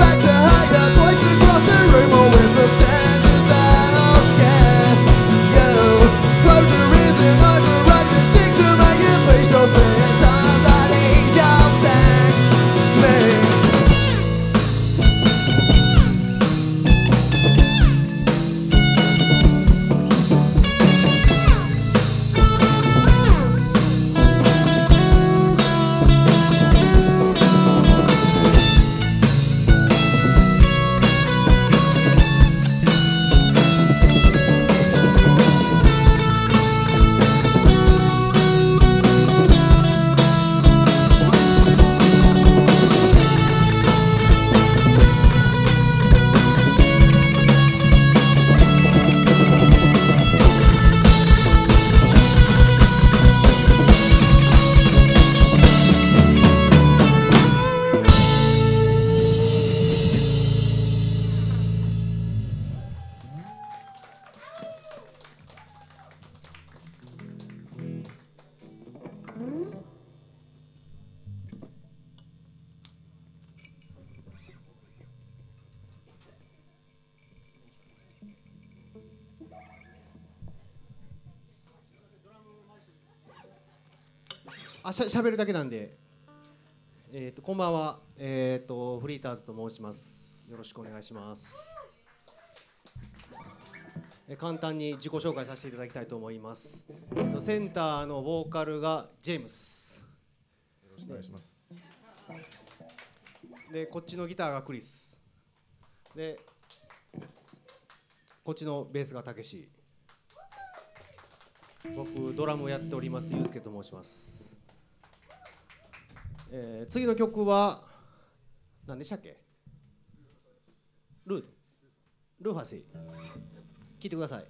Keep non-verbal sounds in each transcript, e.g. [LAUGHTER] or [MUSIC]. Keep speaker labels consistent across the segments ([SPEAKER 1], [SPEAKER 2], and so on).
[SPEAKER 1] back to higher
[SPEAKER 2] あしゃ喋るだけなんで、えー、とこんばんは、えー、とフリーターズと申します。よろしくお願いします。えー簡単に自己紹介させていただきたいと思います、えーとセンターのボーカルがジェームス。
[SPEAKER 3] よろしくお願いします。
[SPEAKER 2] でこっちのギターがクリス。でこっちのベースがたけし。僕ドラムをやっております。ゆうすけと申します、えー次の曲は何でしたっけ？ルート。ルーファシー。聴いてください。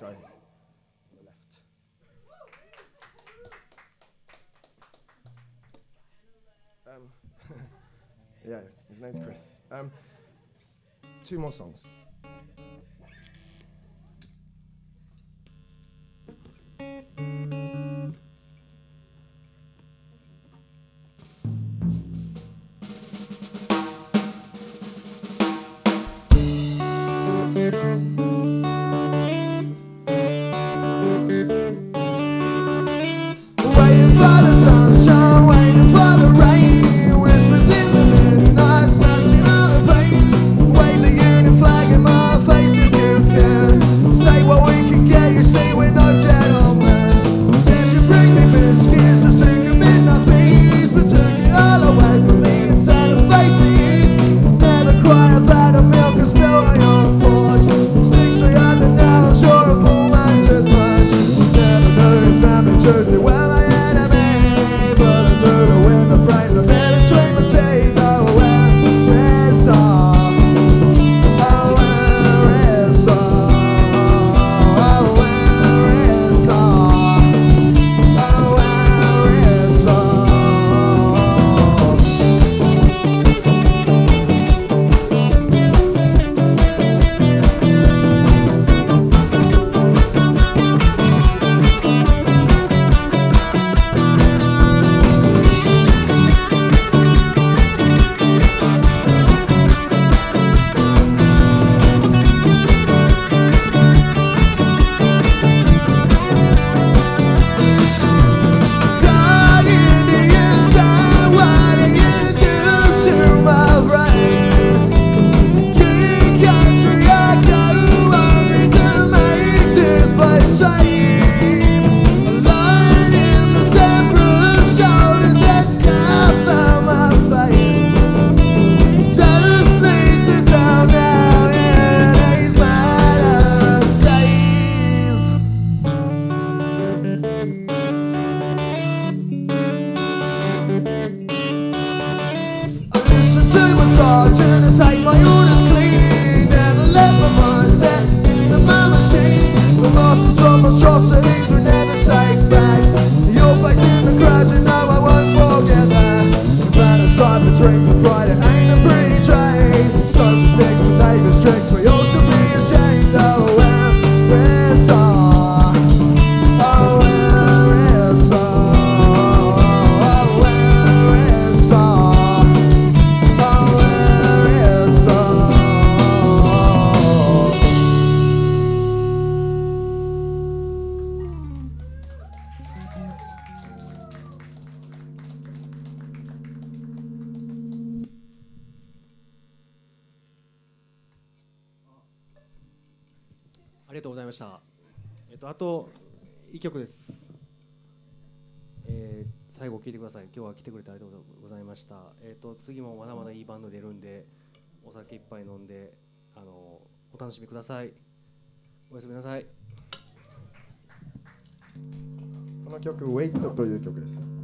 [SPEAKER 3] go
[SPEAKER 1] ahead. On the left. Um, [LAUGHS] yeah, his name's Chris. Um, two more songs.
[SPEAKER 3] atrocities we never take back.
[SPEAKER 2] と1曲です。えー最後聞いてください。今日は来てくれてありがとうございました。えっと次もまだまだいいバンド出るんで、お酒いっぱい飲んであのお楽しみください。おやすみなさい。
[SPEAKER 1] この曲「Wait」という曲です。